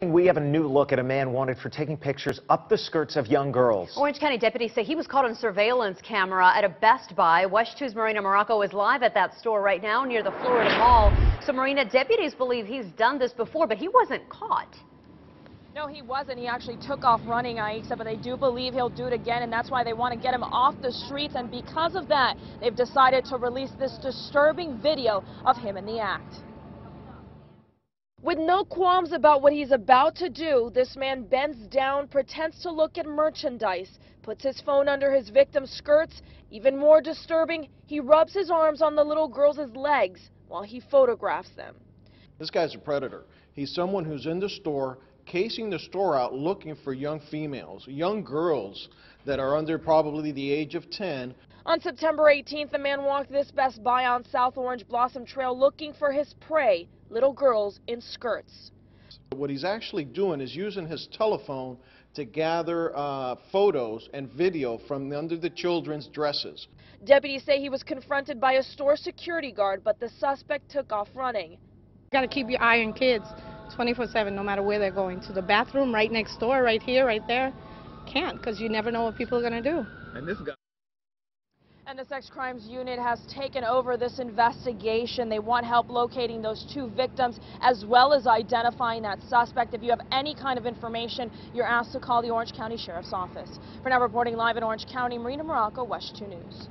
We have a new look at a man wanted for taking pictures up the skirts of young girls. Orange County deputies say he was caught on surveillance camera at a Best Buy. WESH 2's Marina Marraco is live at that store right now near the Florida Mall. So, Marina, deputies believe he's done this before, but he wasn't caught. No, he wasn't. He actually took off running, Aisha, but they do believe he'll do it again, and that's why they want to get him off the streets. And because of that, they've decided to release this disturbing video of him in the act. With no qualms about what he's about to do, this man bends down, pretends to look at merchandise, puts his phone under his victim's skirts. Even more disturbing, he rubs his arms on the little girl's legs while he photographs them. This guy's a predator. He's someone who's in the store, casing the store out, looking for young females, young girls that are under probably the age of 10. On September 18th, a man walked this Best Buy on South Orange Blossom Trail looking for his prey little girls in skirts. What he's actually doing is using his telephone to gather uh, photos and video from under the children's dresses. Deputies say he was confronted by a store security guard, but the suspect took off running. You got to keep your eye on kids 24-7, no matter where they're going. To the bathroom, right next door, right here, right there. Can't, because you never know what people are going to do. And this guy and the Sex Crimes Unit has taken over this investigation. They want help locating those two victims as well as identifying that suspect. If you have any kind of information, you're asked to call the Orange County Sheriff's Office. For now, reporting live in Orange County, Marina Marraco, WESH 2 News.